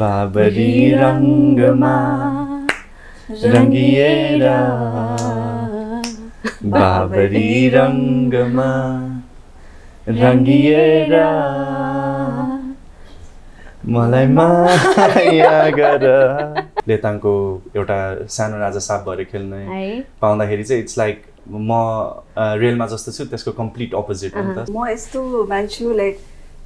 बाबरी रङ्गमा रङ्गिएर बाबरी रङ्गमा रङ्गिएर मलाई माया गर लेताङको एउटा सानो राजा साप भएर खेल्न पाउँदाखेरि चाहिँ इट्स लाइक म अ, रियलमा जस्तो छु त्यसको कम्प्लिट अपोजिट हो नि त। म यस्तो मान्छे like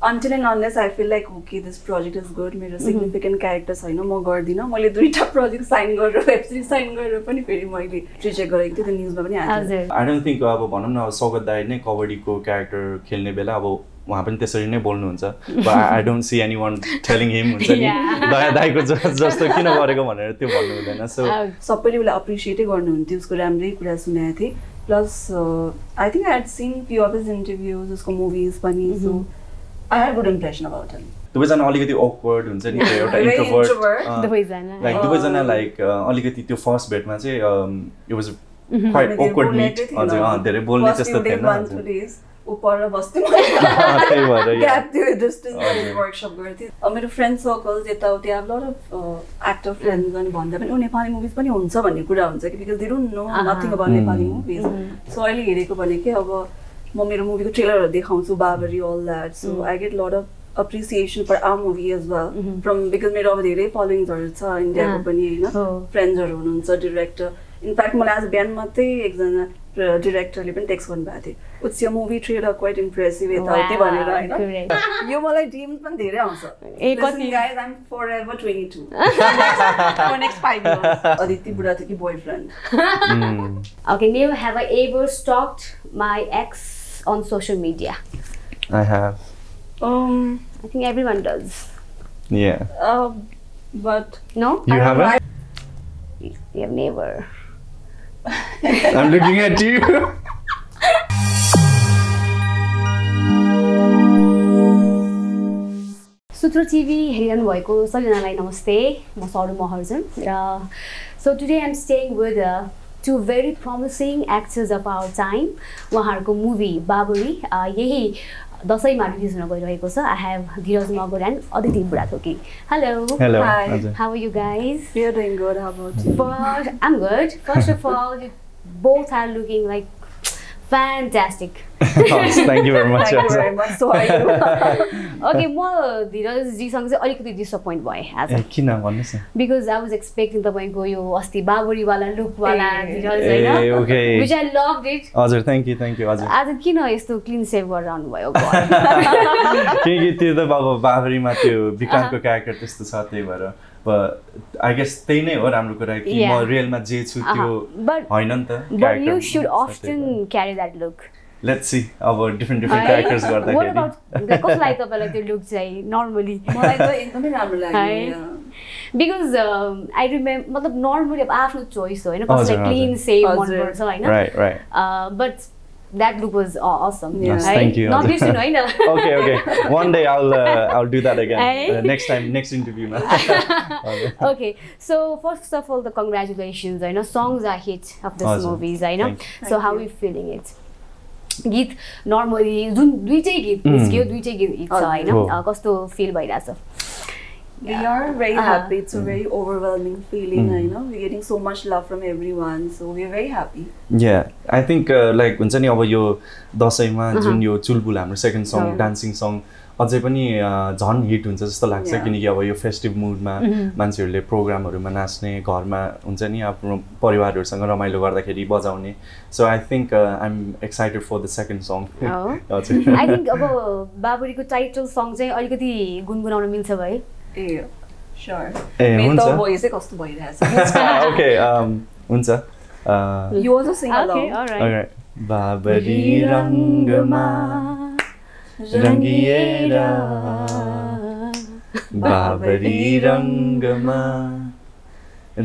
until and unless I feel like okay this project is good मेरो सिग्निफिकेन्ट क्यारेक्टर छैन म गर्दिनँ। मैले दुईवटा प्रोजेक्ट साइन गरेर वेब सिरिज साइन गरेर पनि फेरि मैले रिजेक्ट गरेको थिएँ त्यो न्युजमा पनि आई डोन्ट थिङ्क अब भनौँ न अब सौगत दाई नै कबड्डीको क्यारेक्टर खेल्ने बेला अब उहाँ पनि त्यसरी नै बोल्नुहुन्छ। I don't see anyone telling him हुन्छ नि. दया दाईको जस्तो किन गरेको भनेर त्यो भन्नु हुँदैन। सो सबैले उसलाई एप्रिसिएटै गर्नुहुन्थ्यो उसको राम्रै कुरा सुनेको थिएँ। Plus I think I had seen few of his interviews उसको मुभिज पनि so I had good impression about him दुवैजना अलिकति awkward हुन्छ नि त्यो एउटा introvert. अँ, दुवैजना। Like Oh. दुवैजना लाइक अलिकति त्यो फर्स्ट भेटमा चाहिँ इट वाज क्वाइट बोल्ने मिट हजुर धेरै बोल्ने First त्यस्तो few days, थिएन पर बस्थ्यो डिस्टेन्स। वर्कसप अब मेरो फ्रेन्ड सर्कल्स यताउति अब लट अफ एक्टर फ्रेन्ड्स अनि भन्दा पनि ऊ नेपाली मुभिज पनि हुन्छ भन्ने कुरा हुन्छ कि because they don't know. Nothing Mm. Nepali movies so अहिले हेरेको भनेकै अब म मेरो मुभीको ट्रेलरहरू देखाउँछु Baburi all that so I get lot of appreciation for our movie as well from because मेरो अब धेरै फलोइङ्सहरू छ इन्डियाको। पनि होइन। फ्रेन्ड्सहरू हुनुहुन्छ डिरेक्टर इनफ्याक्ट मलाई आज बिहान मात्रै एकजना Directly, director liban takes one baad hai it's your movie trailer quite impressive wow, itaute bane raha hai na yo dreams pan de raha huncha ek Listen, guys i'm forever 22 for next 5 years. aditi budati ki boyfriend. Okay never have i ever stalked my ex on social media? I have. Um i think everyone does. Yeah. uh, but no? You haven't? you have never. I'm looking at you. Sutra TV हेरिरहनु भएको सबैजनालाई नमस्ते म सरू महर्जन र so today I'm staying with two very promising actors of our time उहाँहरूको movie Baburi अ, यही दसैँमा रिलिज हुन गइरहेको छ I have Dhiraj Magar and Aditi Budhathoki hello. हजुर. How are you guys. How about you? But I'm good. First of all, you both are looking like fantastic. Thank you very much. Thank you very much. So are you? Okay, म धीरजजीसँग चाहिँ अलिकति disappoint भएँ आज। किन भन्नुहोस् न? Because I was expecting तपाईँको यो अस्ति बाबुरीवाला लुकवाला धीरज होइन? Okay which I love it हजुर थ्याङ्क यू थ्याङ्क यू हजुर। आज किन यस्तो क्लिन सेभ गरेर आउनुभयो किनकि त्यो त अब बाबरीमा त्यो विक्रान्तको क्यारेक्टर त्यस्तो छ त्यही भएर। आई गेस त्यही नै हो राम्रो कुरा कि Yeah. म रियलमा जे छु त्यो बट होइन नि त but you should often carry that look let's see अब डिफ्रेन्ट डिफ्रेन्ट क्यारेक्टर्स गर्दाखेरि। अबाउट कसो लाग्यो तपाईँलाई त्यो लुक चाहिँ नर्मली मलाई त एकदमै राम्रो लाग्यो. बिकज आई रिमेम मतलब नर्मली अब आफ्नो चोइस हो होइन? कसैलाई। Clean shave. मनपर्छ होइन? Right but that look was awesome Yes, thank you, हजुर। नबिर्सिनु होइन okay okay one day all all do that है? Again next time next इन्टरभ्यूमा okay so first of all the congratulations होइन songs are hit of this हजुर। Movies होइन Thank so Thank how you. You feeling it गीत normally जुन दुइटै गीत. निस्क्यो दुइटै गीत हिट छ। होइन कस्तो फिल भइरहेछ We are very Uh-huh. happy. It's a very overwhelming feeling, Mm. I know. We're getting so much love from everyone, so we're very happy. Yeah I think like हुन्छ नि अब यो दसैँमा Uh-huh. जुन यो चुलबुल हाम्रो second song Oh. Dancing song अझै पनि uh, झन् हिट हुन्छ जस्तो लाग्छ Yeah. किनकि अब यो फेस्टिभ मुडमा Mhm. मान्छेहरूले प्रोग्रामहरूमा नाच्ने घरमा हुन्छ नि आफ्नो परिवारहरूसँग रमाइलो गर्दाखेरि बजाउने so I think I am excited for the second song I think अब बाबुरीको टाइटल सङ चाहिँ अलिकति गुनगुनाउन मिल्छ भाइ ए मेरो त हुन्छ. कस्तो भइरहेछ ओके हुन्छ. You also sing Okay, along. alright. alright. Babri रङ्गमा रङ्गिएर Babri रङ्गमा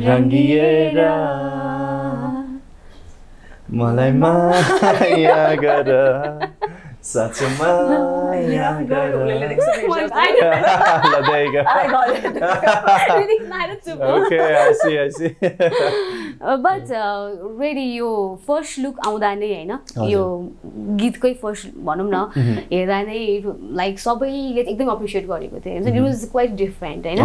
रङ्गिएर मलाई माया गर साँचो माया गर। उसले lyrics बिर्सेछ। I know. ल, there you go. I got it. Lyrics माएर चुप हो। Okay, I see, I see. But ready uh, यो फर्स्ट लुक आउँदा नै होइन यो गीतकै फर्स्ट भनौँ न हेर्दा नै लाइक सबैले एकदम एप्रिसिएट गरेको थियो इट वाज क्वाइट डिफरेन्ट होइन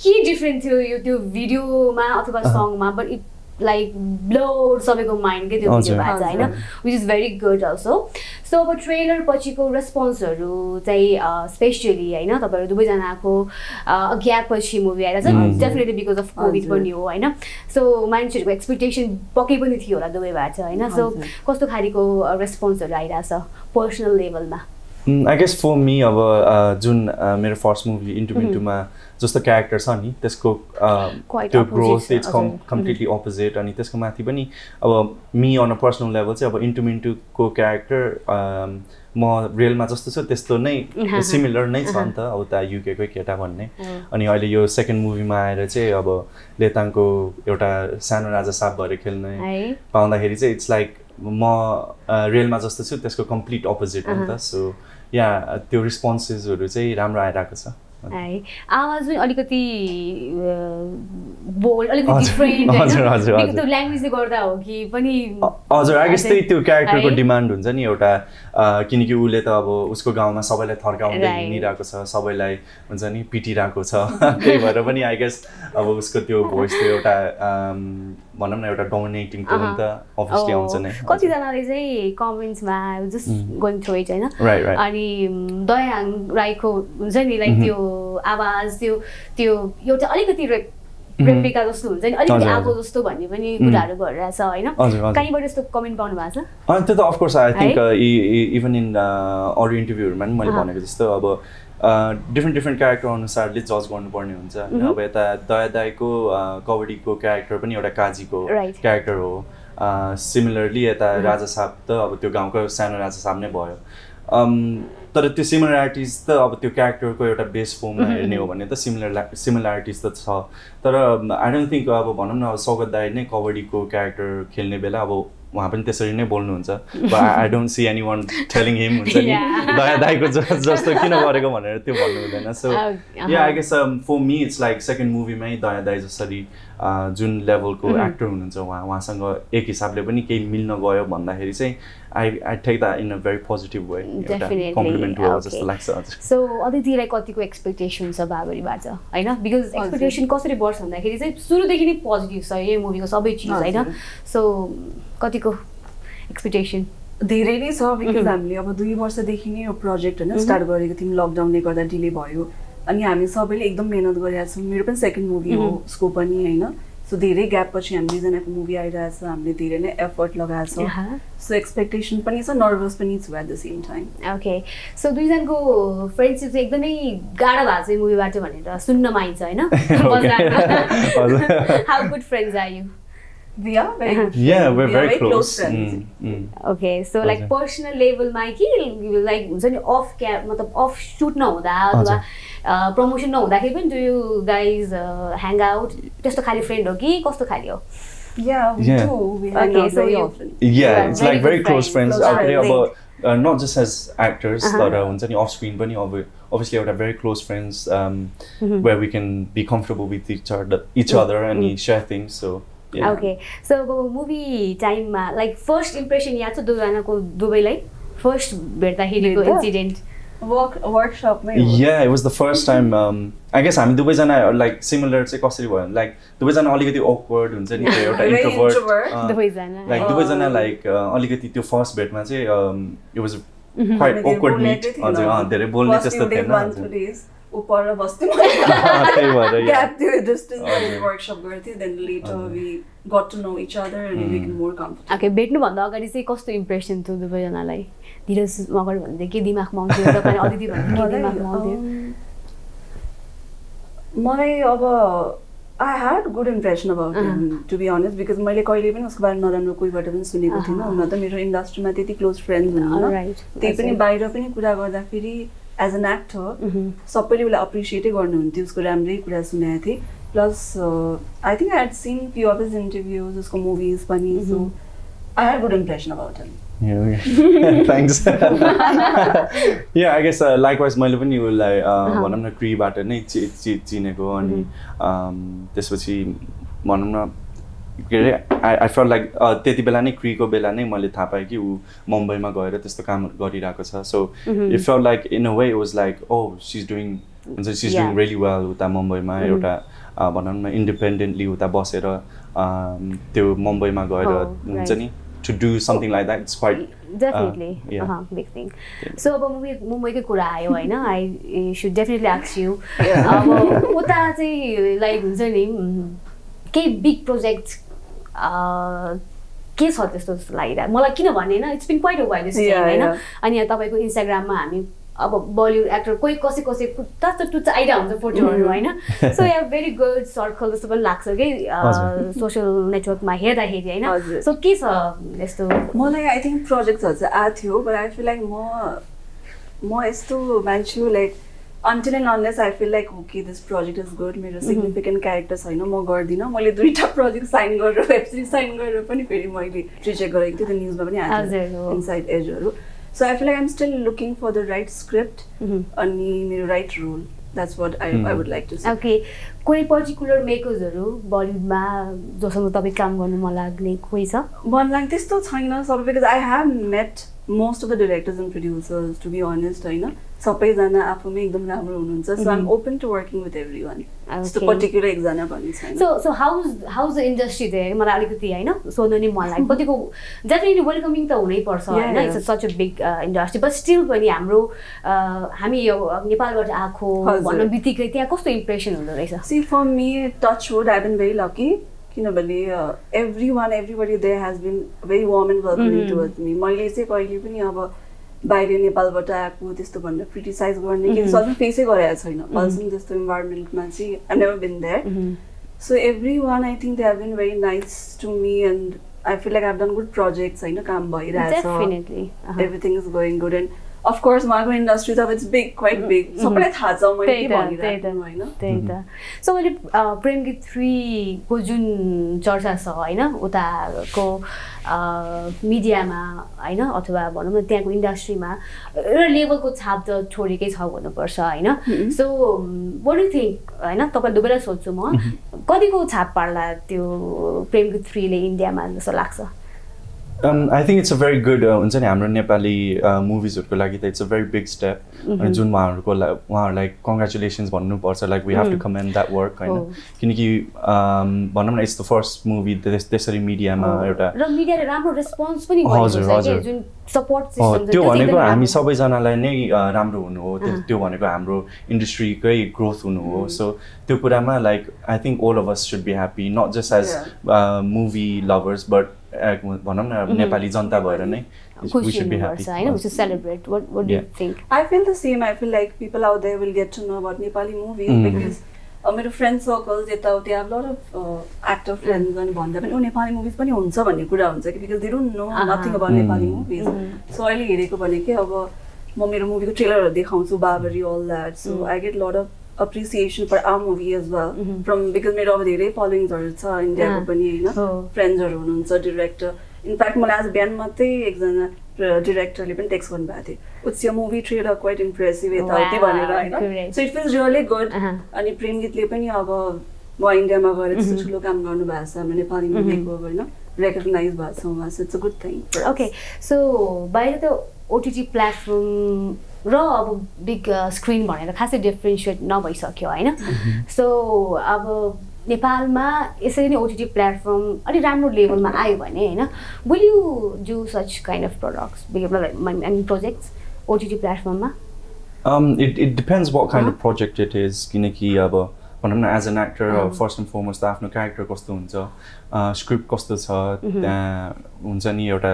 के डिफरेन्ट थियो यो त्यो भिडियोमा अथवा सङमा बट इट लाइक ब्लोड सबैको माइन्ड के त्यो भिडियो। भएको छ होइन? Which is very good also so अब ट्रेलर पछिको रेस्पोन्सहरू चाहिँ स्पेसली होइन? तपाईँहरू दुवैजनाको ग्याप पछि मुभी आएर छ डेफिनेटली बिकज अफ कोभिड। पनि हो होइन? सो मान्छेहरूको एक्सपेक्टेसन पक्कै पनि थियो होला दुवैबाट चाहिँ होइन? सो। कस्तो खालको रेस्पोन्सहरू आइरहेछ पर्सनल लेभलमा आई गेस फर मी अब जुन मेरो फर्स्ट मुभी इन्टु मिन्टुमा जस्तो क्यारेक्टर छ नि त्यसको त्यो ग्रोथ इट्स हजुर। कम्प्लिटली अपोजिट अनि त्यसको माथि पनि अब me on a personal level चाहिँ अब इन्टु मिन्टुको क्यारेक्टर म रियलमा जस्तो छु त्यस्तो नै सिमिलर नै छ नि त अब त युकेकै केटा भन्ने। अनि अहिले यो सेकेन्ड मुभीमा आएर चाहिँ अब लेताङको एउटा सानो राजा साप भएर खेल्ने पाउँदाखेरि चाहिँ इट्स लाइक म रियलमा जस्तो छु त्यसको कम्प्लिट अपोजिट हो नि त। सो या त्यो रिस्पोन्सेसहरू चाहिँ राम्रो आइरहेको छ। है आवाज पनि अलिकति बोल्ड अलिकति डिफ्रेन्ट होइन। त्यो ल्याङ्ग्वेजले गर्दा हो कि पनि हजुर आई गेस त्यही त्यो क्यारेक्टरको? डिमान्ड हुन्छ नि एउटा किनकि उसले त अब उसको गाउँमा सबैलाई थर्काउँदै. हिँडिरहेको छ सबैलाई हुन्छ नि पिटिरहेको छ त्यही भएर पनि आई गेस अब उसको त्यो भोइस त्यो एउटा भनौँ न एउटा डोमिनेटिङ टोन त अभियसली आउँछ नै। कतिजनाले चाहिँ कमेन्ट्समा जस्ट गोइङ थ्रु इट होइन. अनि दयाहाङ राईको हुन्छ नि लाइक त्यो आवाज त्यो त्यो एउटा अलिकति रेप रेप्लिका जस्तो हुन्छ नि अलिकति हजुर। जस्तो भन्ने पनि कुराहरू गरिरहेछ होइन। कहीँबाट यस्तो कमेन्ट पाउनु भएको छ? अनि त्यो त of course I think? Even in अरू इन्टरभ्यूहरूमा पनि मैले। भनेको जस्तो अब डिफ्रेन्ट डिफ्रेन्ट क्यारेक्टर अनुसारले जज गर्नुपर्ने हुन्छ। होइन अब यता दया दाईको कबड्डीको क्यारेक्टर पनि एउटा काजीको. क्यारेक्टर हो। सिमिलरली यता राजा साहब त अब त्यो गाउँको सानो राजा साहब नै भयो। तर त्यो सिमिलरिटिज त अब त्यो क्यारेक्टरको एउटा बेस फर्ममा हेर्ने हो भने त सिमिलर सिमिलरिटिज त छ। तर आई डोन्ट थिङ्क अब भनौँ न अब सौगत दाई नै कबड्डीको क्यारेक्टर खेल्ने बेला अब उहाँ पनि त्यसरी नै बोल्नुहुन्छ। I don't see anyone telling him हुन्छ नि. दया दाईको जस्तो किन गरेको भनेर त्यो भन्नु हुँदैन। So yeah I guess for me it's like second मुभीमै Daya दाई जसरी जुन लेभलको एक्टर हुनुहुन्छ उहाँ उहाँसँग एक हिसाबले पनि केही मिल्न गयो भन्दाखेरि चाहिँ I I take the in a very positive way compliment हो. जस्तो लाग्छ सो अतिथिलाई कतिको एक्सपेक्टेसन छ बाबरीबाट होइन? बिकज एक्सपेक्टेसन कसरी बढ्छ भन्दाखेरि चाहिँ सुरुदेखि नै पोजिटिभ छ यो मुभीको सबै चिज होइन। सो कतिको एक्सपेक्टेसन धेरै नै छ बिकज हामीले अब दुई वर्षदेखि नै यो प्रोजेक्ट होइन स्टार्ट गरेको थियौँ। लकडाउनले गर्दा डिले भयो। अनि हामी सबैले एकदम मिहिनेत गरिरहेको छौँ। मेरो पनि सेकेन्ड मुभी हो उसको पनि होइन। सो धेरै ग्याप पछि हामी दुईजनाको मुभी आइरहेछ हामीले धेरै नै एफर्ट लगाएको छौँ। सो एक्सपेक्टेसन पनि छ नर्भस पनि छु at the same time okay so दुईजनाको फ्रेन्डसिप चाहिँ एकदमै गाह्रो भएको छ यो मुभीबाट भनेर सुन्न पाइन्छ होइन? हजुर। How good friends are you We are very good Yeah, friends. we're We are very close. friends. Mm, mm. Okay so like हजुर। पर्सनल लेभलमा कि लाइक हुन्छ नि अफ क्या मतलब अफ सुट नहुँदा अथवा प्रमोसन नहुँदाखेरि पनि do you guys hang out त्यस्तो खाले फ्रेन्ड हो कि कस्तो खाले हो Yeah, we Yeah. do. We hang Okay, out so very you- often. Yeah, are it's very like good very close friends, friends. close अब friends. अब uh, not just as actors, Uh-huh. but uh, हुन्छ नि of screen पनि अब obviously एउटा very close friends um, where we can be comfortable with each other, each other and share things. So yeah. okay so अब movie टाइममा like first impression याद छ दुईजनाको दुवैलाई फर्स्ट भेट्दाखेरिको भेट्दा? इन्सिडेन्ट Work, workshop मै हो। Yeah, it was the first time. Um, I guess हामी दुवैजना लाइक सिमिलर चाहिँ कसरी भयो लाइक दुवैजना अलिकति awkward हुन्छ नि त्यो एउटा दुवैजना लाइक. दुवैजना लाइक अलिकति त्यो फर्स्ट भेटमा चाहिँ इट वाज क्वाइट meet. थिएनौँ। हजुर धेरै बोल्ने त्यस्तो थिएन। ऊ पर बस्थ्यौँ। वर्कसप गर्थ्यौँ then later we got to know each other and more okay भेट्नुभन्दा अगाडि चाहिँ कस्तो इम्प्रेसन थियो दुवैजनालाई? धीरज मगर भन्दै के दिमागमा आउँथ्यो तपाईँ अदिति भन्दै के दिमागमा आउँथ्यो मलाई अब I had good impression about to be honest because मैले कहिले पनि उसको बारेमा नराम्रो कोहीबाट पनि सुनेको थिइनँ। हुन त मेरो इन्डस्ट्रीमा त्यति क्लोज फ्रेन्ड हुनुहुन्न. त्यही पनि बाहिर पनि कुरा गर्दाखेरि एज एन एक्टर सबैले उसलाई अप्रिसिएटै गर्नुहुन्थ्यो उसको राम्रै कुरा सुनेको थिएँ। Plus I think I had seen few of his interviews उसको मुभिज पनि so I had good impression about him thanks yeah I guess likewise मैले पनि उसलाई uh, भनौँ न क्रीबाट नै चि चि चिनेको अनि um, त्यसपछि भनौँ न के अरे आई आई फर लाइक त्यति बेला नै क्रीको बेला नै मैले थाहा पाएँ कि ऊ मुम्बईमा गएर त्यस्तो काम गरिरहेको छ। So if for like in a way was like oh she's doing हुन्छ सिज डुइङ. रियली वेल उता मुम्बईमा एउटा uh, भनौँ न इन्डिपेन्डेन्टली उता बसेर त्यो मुम्बईमा गएर Oh, हुन्छ. नि to do something like that it's quite definitely. Big thing so अब मुम्बई मुम्बईकै कुरा आयो होइन? आई सुड डेफिनेटली आक्स यु अब उता चाहिँ लाइक हुन्छ नि केही बिग प्रोजेक्ट के छ त्यस्तो जस्तो लागिरहेको मलाई किनभने होइन it's been quite a while Yeah, होइन. अनि तपाईँको इन्स्टाग्राममा हामी अब बलिउड एक्टर कोही कसै कसै टच्च टुच्च आइरहेको हुन्छ फोटोहरू होइन सो यहाँ भेरी गुड सर्कल जस्तो पनि लाग्छ कि। सोसियल नेटवर्कमा हेर्दाखेरि होइन। सो के छ यस्तो मलाई आई थिङ्क प्रोजेक्ट्सहरू चाहिँ आएको थियो बट आई फिल लाइक म म यस्तो मान्छे like until and unless I feel like okay this project is good मेरो सिग्निफिकेन्ट क्यारेक्टर छैन म गर्दिनँ। मैले दुईवटा प्रोजेक्ट साइन गरेर वेब सिरिज साइन गरेर पनि फेरि मैले रिचेक गरेको थिएँ त्यो न्युजमा पनि आएको हजुर, हो। थियो इनसाइड एजहरू so I feel like I'm still looking for the right script. अनि मेरो right role that's what I I would like to okay कुनै पर्टिकुलर मेकर्सहरू बलिउडमा जोसँग तपाईँ काम गर्नु मन लाग्ने कोही छ? मन लाग्ने त्यस्तो छैन सबै because I have met most of the directors and producers to be honest होइन? सबैजना आफूमै एकदम राम्रो हुनुहुन्छ so I'm open to working with everyone त्यस्तो. पर्टिकुलर एकजना भन्ने छैन. So so how's how's the industry चाहिँ मलाई अलिकति होइन सोध्नु नि मन लाग्यो। कतिको डेफिनेटली वेलकमिङ त हुनैपर्छ होइन? It's such a big industry but still पनि हाम्रो uh, हामी यो नेपालबाट आएको। भन्नु बित्तिकै त्यहाँ कस्तो इम्प्रेसन हुँदो रहेछ? See for me touch wood I been very lucky किनभने everyone everybody they has been very warm and welcoming towards me मैले चाहिँ कहिले पनि अब बाहिर नेपालबाट आएको त्यस्तो भनेर क्रिटिसाइज गर्ने कि सबै फेसै गरेको छैन पल्सन जस्तो इन्भाइरोमेन्टमा चाहिँ I never been there So everyone, I think they have been very nice to me, and I feel like I've done good projects. होइन काम भइरहेछ definitely everything is going good course उहाँको इन्डस्ट्री त it's big quite big. सबैलाई थाहा छ मैले त्यही के त त्यही त भनिरहेको होइन त्यही त सो मैले प्रेम गीत थ्रीको जुन चर्चा छ होइन उताको मिडियामा होइन अथवा भनौँ न त्यहाँको इन्डस्ट्रीमा एउटा लेभलको छाप त छोडेकै छ भन्नुपर्छ होइन सो वाट यु थिङ्क होइन तपाईँ दुवैलाई सोध्छु म कतिको छाप पार्ला त्यो प्रेम गीत थ्रीले इन्डियामा जस्तो लाग्छ? I think it's a very good हुन्छ नि हाम्रो नेपाली मुभिजहरूको लागि त it's a very big step अनि जुन उहाँहरूको उहाँहरूलाई कङ्ग्रेचुलेसन्स भन्नुपर्छ like we have to comment that work होइन? हो। किनकि um, भनौँ न इट्स द फर्स्ट मुभी त्यसरी मिडियामा एउटा रेस्पोन्स पनि हजुर, हजुर। सिस्टम त्यो भनेको हामी सबैजनालाई नै अ, राम्रो हुनु हो त्यो त्यो भनेको हाम्रो इन्डस्ट्रीकै ग्रोथ हुनु हो. सो त्यो कुरामा like I think all of us should be happy not just as movie lovers but भनौँ न नेपाली जनता भएर नै वी खुसी सुड बी हुनुपर्छ होइन happy which celebrate what what you Yeah. Think I feel the same. I feel like people out there will get to know about Nepali movies Mm. because uh, मेरो friend circles यताउति have lot of actor friends अनि भन्दा पनि ओ Nepali movies पनि हुन्छ भन्ने कुरा हुन्छ कि because they don't know. Nothing about. Nepali movies so अहिले हेरेको भनेकै अब म मेरो मुभीको ट्रेलरहरू देखाउँछु Baburi all that so I get lot of appreciation for our movie as well from because मेरो अब धेरै फलोइङ्सहरू छ इन्डियाको. पनि होइन। फ्रेन्ड्सहरू हुनुहुन्छ डिरेक्टर इनफ्याक्ट मलाई आज बिहान मात्रै एकजना डिरेक्टरले पनि टेक्स्ट गर्नुभएको थियो। उट्स यो मुभी ट्रेलर क्वाइट इम्प्रेसिभ यताउति Wow, भनेर होइन. So it feels really good. अनि प्रेम गीतले पनि अब म इन्डियामा गएर त्यस्तो ठुलो काम गर्नुभएको छ हाम्रो नेपाली मुभीको होइन? रेकगनाइज भएको छ उहाँ so it's a good thing okay so बाहिर त ओटिटी प्लेटफर्म र अब बिग स्क्रिन भनेर खासै डिफ्रेन्सिएट नभइसक्यो होइन। सो अब नेपालमा यसरी नै ओटिटी प्लेटफर्म अलिक राम्रो लेभलमा आयो भने होइन will you do such kind of products projects OTT प्लेटफर्ममा Um, it, it depends what kind of project it is किनकि अब भनौँ न as an actor. First and foremost आफ्नो क्यारेक्टर कस्तो हुन्छ स्क्रिप्ट कस्तो छ त्यहाँ हुन्छ नि एउटा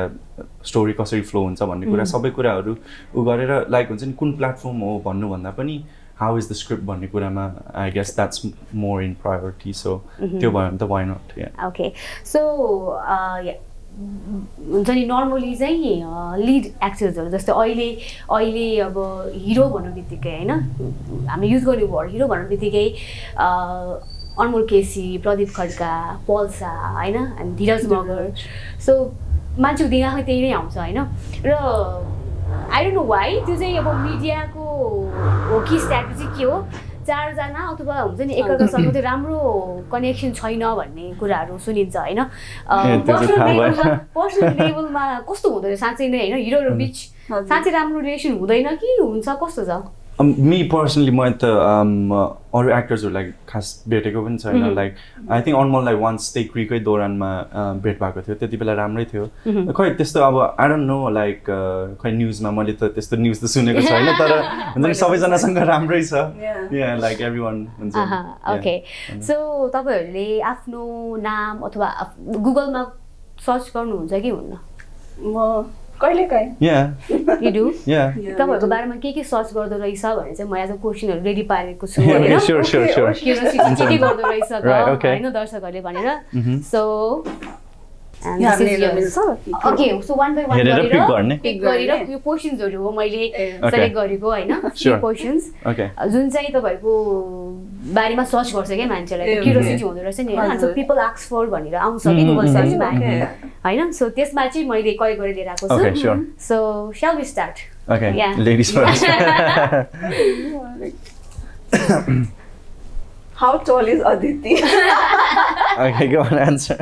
स्टोरी कसरी फ्लो हुन्छ भन्ने कुरा सबै कुराहरू उ गरेर लाइक हुन्छ नि कुन प्लेटफर्म हो भन्नुभन्दा पनि हाउ इज द स्क्रिप्ट भन्ने कुरामा I guess that's more in priority so त्यो भयो भने त वाइ नट ओके सो हुन्छ नि नर्मली चाहिँ लिड एक्टर्सहरू जस्तै अहिले अहिले अब हिरो भन्नु बित्तिकै होइन? हामीले युज गर्ने वर्ड हिरो भन्नु बित्तिकै अनमोल केसी प्रदीप खड्का पल्सा होइन? अनि धीरज मगर। सो मान्छेको दिमागमा त्यही नै आउँछ होइन? र आई डोन्ट नो वाइ त्यो चाहिँ अब मिडियाको हो कि स्ट्राटेजी के हो? चारजना अथवा हुन्छ नि एकअर्कासँग चाहिँ राम्रो कनेक्सन छैन भन्ने कुराहरू सुनिन्छ होइन? पर्सनल। लेभलमा कस्तो हुँदो रहेछ? साँच्चै नै होइन? हिरोहरू बिच। साँच्चै राम्रो रिलेसन हुँदैन कि हुन्छ? कस्तो छ? मी पर्सनली म त अरू एक्टर्सहरूलाई खास भेटेको पनि छैन लाइक आई थिङ्क अनमललाई वान्स त्यही क्रिकै दौरानमा भेट भएको थियो त्यति बेला राम्रै थियो खै त्यस्तो अब आई डोन्ट नो लाइक खै न्युजमा मैले त त्यस्तो न्युज त सुनेको छैन तर हुन्छ नि सबैजनासँग राम्रै छ. लाइक एभ्री वान हुन्छ ओके सो तपाईँहरूले आफ्नो नाम अथवा गुगलमा सर्च गर्नुहुन्छ कि हुन्न म कहिले काहीँ? या यु डु या तपाईँहरूको बारेमा के के सर्च गर्दो रहेछ भने चाहिँ म एज अ क्वेसनहरू रेडी पारेको छु होइन? दर्शकहरूले भनेर. सो मिल्छ okay so one by one गर्ने? पिक गरेर? यो क्वेसन्सहरू हो मैले Okay. सेलेक्ट गरेको होइन. क्वेसन्स जुन चाहिँ तपाईँहरूको बारेमा सर्च गर्छ क्या मान्छेलाई okay. हुँदो रहेछ नि होइन सो। पिपल आक्स फर भनेर आउँछ कि Mm, गुगल mm, सर्चमा okay. होइन सो त्यसमा चाहिँ मैले कल गरेर लिएर आएको Okay, छु. So shall we start. Ladies first How tall is Aditi? Go on answer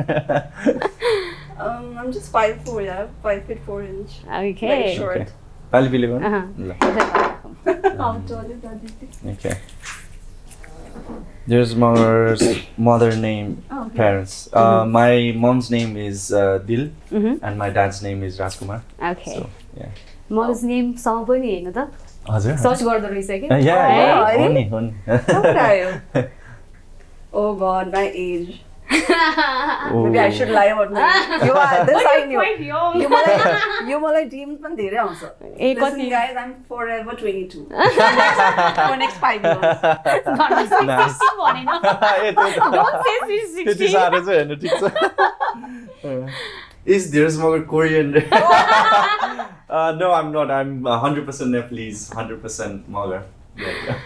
um, I'm just five four, yeah, five feet four inch. Okay Very short. Okay. How tall is Aditi? Okay. There's mother's mother name, Okay. parents. Uh, my mom's name is uh, Dil, Mhm. and my dad's name is Rajkumar. Okay So yeah. Mother's नेमसँग पनि हेर्नु त हजुर search गर्दो रहेछ Uh, कि yeah, Oh, yeah. है? Oh. Oh. Maybe I should lie about my age. You are this I knew. Quite young. यो मलाई यो मलाई ड्रिम पनि धेरै आउँछ ए कति guys, I'm forever 22. For next five years. Nice. भनेन ए, त्यो त- Don't say she's त्यति 16. साह्रो चाहिँ हेर्नु ठिक छ Is there's more Korean? uh, no, I'm not. I'm 100% Nepalese, 100% Magar. Yeah.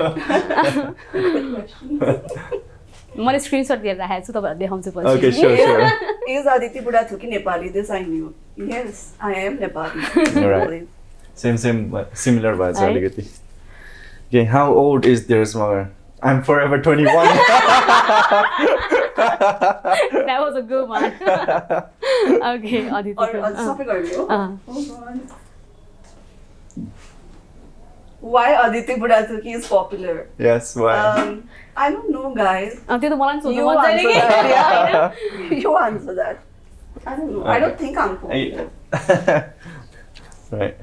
मैले स्क्रिनसट दिएर राखेको छु तपाईँहरू देखाउँछु पछि Budathuki Nepali? This I knew. Yes, I am Nepali. Right. Same, same, but similar vibes. Right. अलिकति. Okay, how old is there's Magar? I'm forever 21. That was a good one. okay, Aditi. Or, or सबै गर्ने हो? अँ। Oh God. Why Aditi Budathuki is popular? yes, why? Um, I don't know, guys. अँ, त्यो त मलाई पनि सोध्नु You मन answer छैन that. कि Yeah. you answer that. I don't know. I don't Okay. think I'm popular. right.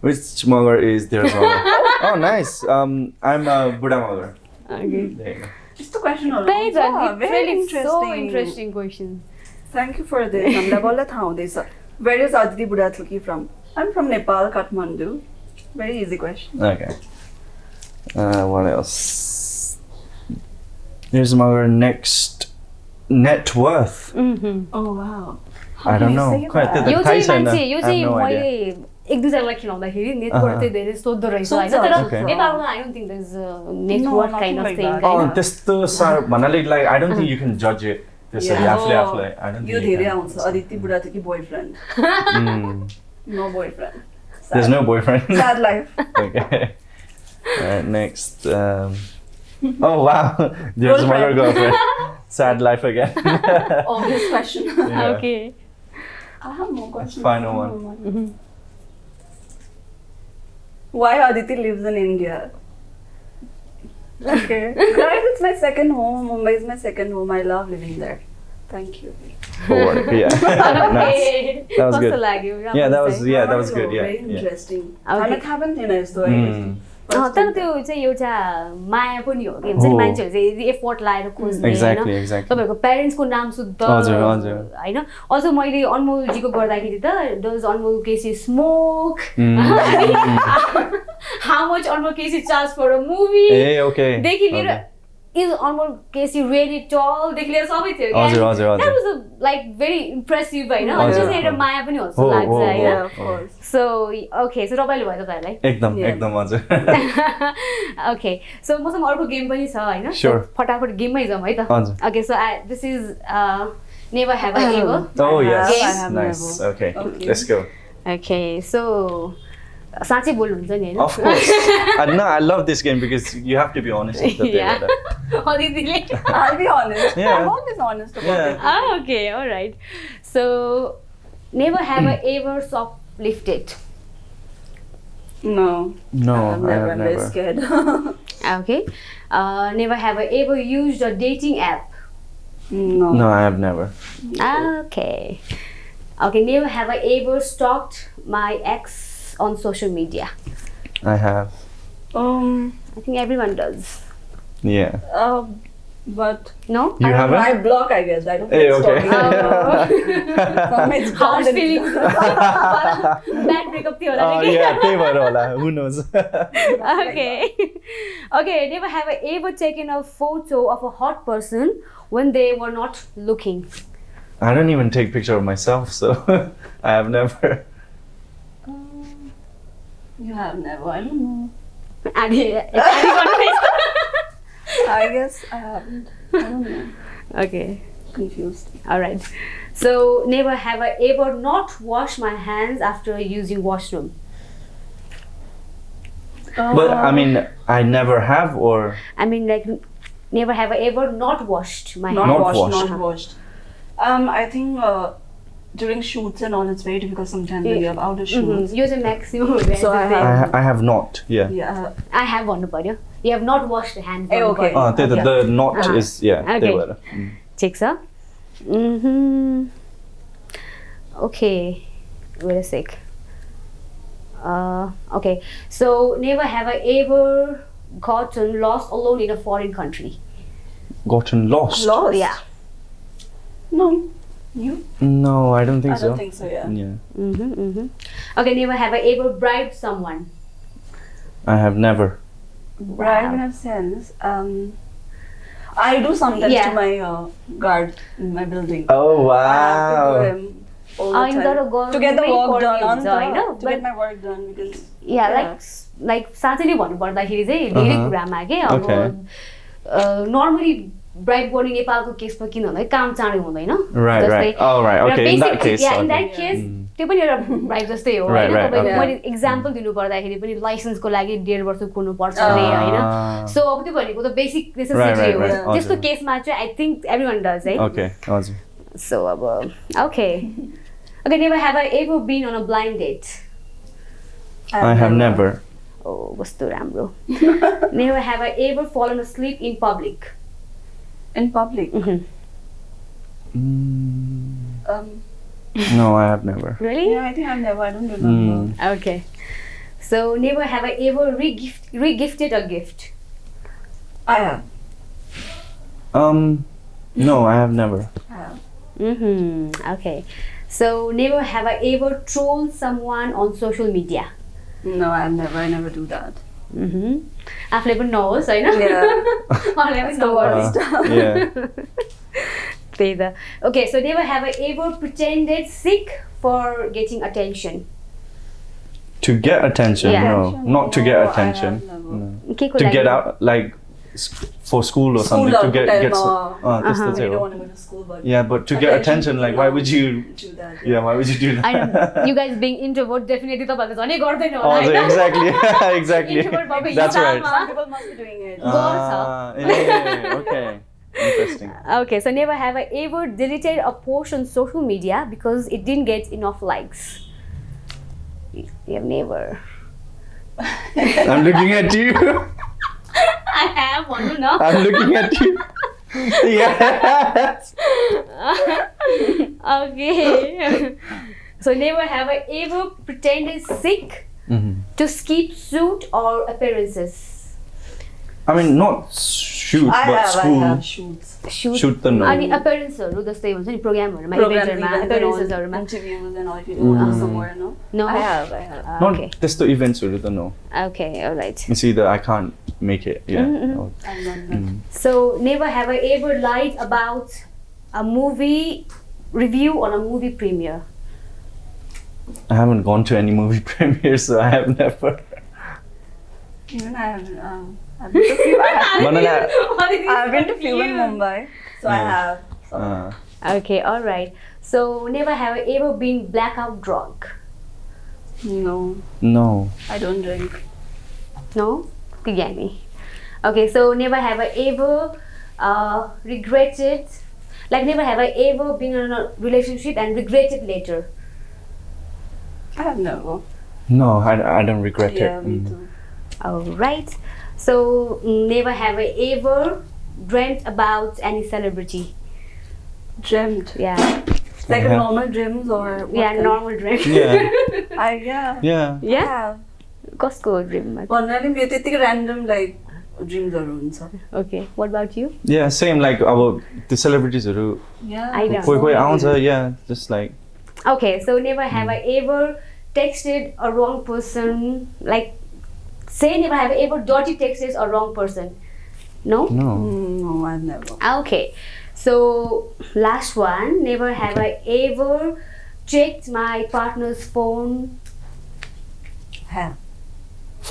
Which Magar is there's Magar? oh, nice. Um, I'm a Buddha Magar. Okay. There you go. Just a question on त्यही त Ah, very really so interesting. interesting question. Thank you for this. हामीलाई बल्ल थाहा हुँदैछ. Where is Aditi Budathuki from? I'm from Nepal, Kathmandu. Very easy question. Okay. Uh, what else? There's Magar next net worth. Mhm. Oh wow. I don't know. Quite the- यो थाहै चाहिँ छैन. मान्छे यो I have चाहिँ no idea. मैले एक दुईजनालाई खिलाउँदाखेरि नेटवर्क अहँ। चाहिँ धेरै सोध्दो रहेछ होइन सोध्छ, तर Okay. नेपालमा I don't think there is No, network kind nothing of like thing that. Oh, होइन त्यस्तो साह्रो भन्नाले like I don't think you can जज इट त्यसरी Yeah. आफूले Oh, आफूलाई आई डोन्ट यो धेरै आउँछ Aditi Budhathoki boyfriend Mm. No boyfriend There's no boyfriend. sad life okay. Alright, next. Um, oh wow, your my girlfriend. Sad life again. Obvious question. Yeah. Okay. I have more questions. Final one. Mm -hmm. Why Aditi lives in India? Okay. Guys, it's my second home. Mumbai is my second home. I love living there. Thank you. Forward. Yeah. nice. That was good. Yeah, that was yeah, that was good. Yeah. Very interesting. Okay. I'm not having dinner, so. तर त्यो चाहिँ एउटा माया पनि हो कि हुन्छ नि हो। मान्छेहरू चाहिँ एफोर्ट लाएर खोज्ने होइन. तपाईँहरूको प्यारेन्ट्सको नाम शुद्ध। होइन अझ मैले अनमोलजीको गर्दाखेरि त does Anmol KC smoke. How much Anmol KC charge for a movie. देखि लिएर. इज अनमोल केसी रियली टलदेखि लिएर सबै थियो लाइक भेरी इम्प्रेसिभ होइन एउटा। माया पनि हो जस्तो लाग्छ होइन? सो ओके सो रमाइलो भयो तपाईँहरूलाई? एकदम. एकदम हजुर। ओके सो मसँग अर्को गेम पनि छ होइन? फटाफट गेममै जाउँ है त। Okay so this is let's go. Okay, so साँच्चै बोल्नुहुन्छ नि Of I'll be honest. Yeah. I'm always honest about yeah. it. Ah, okay, all right. So, never have I ever shoplifted. No. No, I've never. I never. scared. okay. Uh, never have I ever used a dating app. No. No, I have never. Okay. Okay, never have I ever stalked my ex on social media. I have. Um, I think everyone does. Yeah. Uh, but no, you I haven't. I block, I guess. I don't. Eh, hey, okay. It's hard feeling. Bad breakup thi. Oh yeah, they were hola. Uh, who knows? okay, okay. Never have I ever taken a photo of a hot person when they were not looking. I don't even take picture of myself, so I have never. Um, you have never. I don't know. And, uh, I guess I haven't. I don't know. Okay. Confused. All right. So, never have I ever not washed my hands after using washroom? Uh, but I um, mean, I never have, or I mean, like, never have I ever not washed my not hands. Not washed, washed. not washed. Um, I think uh, during shoots and all, it's very difficult sometimes when you have outdoor mm-hmm. shoots. Mm -hmm. Use a maximum. So I have, I, ha I have not. Yeah. Yeah. I have on the yeah. You have not washed the hands. Hey, okay. Uh, the, okay. Ah, the knot uh -huh. is, yeah. Okay. Mm. Checks up. Mm -hmm. Okay. Wait a sec. Uh, okay. So, never have I ever gotten lost alone in a foreign country. Gotten lost? Lost? Yeah. No. You? No, I don't think I so. I don't think so, yeah. Yeah. Mm-hmm, mm-hmm. Okay, never have I ever bribed someone. I have never. Bribe in a sense. Um, I do sometimes Yeah. to my uh, guard in my building. Oh I have to do wow. the I'm time. gonna go to get the work done on I know, to but- get my work done because yeah Yeah. Like like साँच्चै नै भन्नुपर्दाखेरि चाहिँ धेरै Uh-huh. कुरामा के अब Okay. Normally bright गर्ने नेपालको केसमा किन भन्दा चाँडै चाँडै हुँदैन Right, right. Right. र Okay, in that basic- case, yeah, in okay. that case. त्यो पनि एउटा ब्राइट जस्तै हो Right, होइन. मैले इक्जाम्पल दिनु पर्दाखेरि पनि लाइसेन्सको लागि डेढ वर्ष कुर्नु पर्छ अरे होइन Ah. सो अब त्यो भनेको त बेसिक नेसेसिटी हो. त्यस्तो. केसमा चाहिँ I think every one does है. सो अब okay okay never have I ever been on a blind date I have never. Oh कस्तो राम्रो never have I ever fallen a slip in public in public? Mm-hmm. Mm -hmm. Um, no, I have never. Really? No, I think I've never. I don't remember. Mm. Okay. So, never have I ever re-gift, re-gifted a gift? I have. Um, no, I have never. I have. Mm-hmm. Okay. So, never have I ever trolled someone on social media? No, I have never. I never do that. Mm-hmm. आफूले पनि नहोस् होइन Yeah. अरूलाई पनि the नहोस् worst. Uh, yeah. त्यही त okay so never have I ever pretended sick for getting attention To get attention, Yeah. no, not to get No, I have attention. never. No. के को To लागि get out, like s- for school or school something to get get so, uh, ah, uh -huh. yeah but to get attention like why would you do that? Yeah, why would you do that? I know. you guys being introvert definitely tapale zane gardena होला exactly. Exactly. Introvert that's right. people must be doing it. Ah, okay. Interesting. Okay, so never have I ever deleted a post on social media because it didn't get enough likes. You have never. I'm looking at you. I have one, no? I'm looking at you. Yes. okay. so never have I ever pretended sick Mhm. to skip suit or appearances. I mean, not shoot, I but have. school. I have shoots. Shoot, Shoot the no. अनि appearanceहरू जस्तै हुन्छ नि प्रोग्रामहरूमा Program इभेन्टहरूमा events and all, appearancesहरूमा interviews and all. If you do Mm. somewhere, no. No? I have. I have. Not okay. त्यस्तो इभेन्ट्सहरू त no Okay, alright. It's either I can't make it. Yeah. Or- I've done that. Mm. So never have I ever lied about a movie review on a movie premiere. I haven't gone to any movie premieres, so I have never. Even I have. Um, I've been to few. I have, I've been to few in Mumbai, so I Yeah. have. Uh, Okay, all right. So never have I ever been blackout drunk. No, No. I don't drink. No? Kigani. Okay, so never have I ever uh, regretted, like never have I ever been in a relationship and regretted later. I have never. No, I, I don't regret Yeah, it. me Mm. too. All right. So never have I ever dreamt about any celebrity. Dreamt. Yeah. Like Yeah. a normal dreams or Yeah, normal dream. Yeah. I yeah. Yeah. Yeah. Yeah. कसको ड्रिममा भन्नाले मेरो त्यतिकै random like ड्रिम्सहरू हुन्छ okay what about you Yeah, same like अब त्यो सेलिब्रिटिजहरू I know. कोही कोही आउँछ yeah, just like Okay, so never have I ever texted a wrong person. Like, say never have I ever dirty texted a wrong person. No? no. No, I've never. Okay, so last one. Never have I ever checked my partner's phone. Have.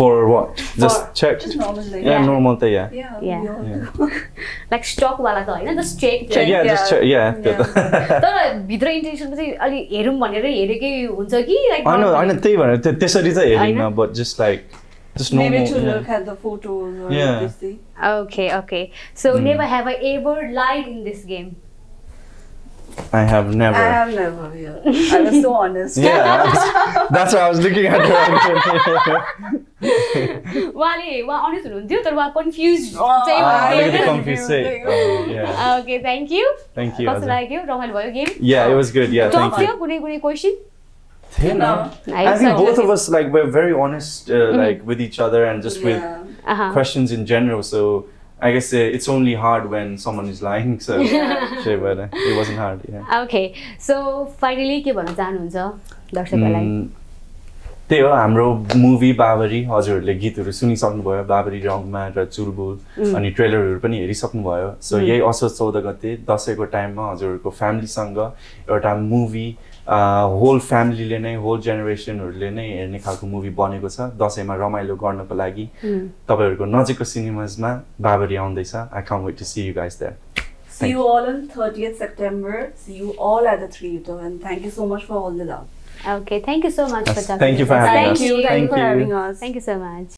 For what? Just For- check. Just normal like Yeah, Yeah. normal त yeah. Yeah. Yeah. Yeah. Like stock वाला त होइन just check. Check, yeah, just check, yeah. Yeah. तर भित्र intention चाहिँ अलि हेरौँ भनेर हेरेकै हुन्छ कि लाइक होइन होइन त्यही भनेर त्यो- त्यसरी चाहिँ हेरिनँ होइन? But just like just Maybe to normal look at the photos or Yeah. this thing. Okay, okay. So Mm. never have I ever lied in this game. I have never. I have never. Yeah. I was so honest. Yeah, that's, that's what I was looking at. उहाँले उहाँ honest हुनुहुन्थ्यो तर उहाँ confuse Oh, चाहिँ Ah, I look at the हुनुहुन्थ्यो। confused say. Oh, yeah. Okay thank you Thank you. कस्तो Azim. लाग्यो रमाइलो भयो game Yeah, it was good. Yeah, tough thank थियो you. कुनै कुनै क्वेसन थिएन I think both of us like we're very honest, uh, like with each other and just with Yeah. questions in general. So I guess uh, it's only hard when someone is lying. So shit, but uh, it wasn't hard. Yeah. Okay so finally के भन्न चाहनुहुन्छ दर्शकहरूलाई Mm, त्यही हो हाम्रो movie Babri हजुरहरूले गीतहरू सुनिसक्नुभयो बाबरी रङमा र चुलबुल अनि ट्रेलरहरू पनि हेरिसक्नुभयो सो यही असोज चौध गते दसैँको टाइममा हजुरहरूको फ्यामिलीसँग एउटा मुभी होल फ्यामिलीले नै होल जेनेरेसनहरूले नै हेर्ने खालको मुभी बनेको छ दसैँमा रमाइलो गर्नको लागि तपाईँहरूको नजिकको सिनेमाजमा बाबरी आउँदैछ I can't wait to see you guys there See you all on 30th September. See you all at the theater. And thank you so much for all the love. Okay thank you so much Yes, thank you for having Thank us. you. Thank you Thank for you. having us. Thank you so much.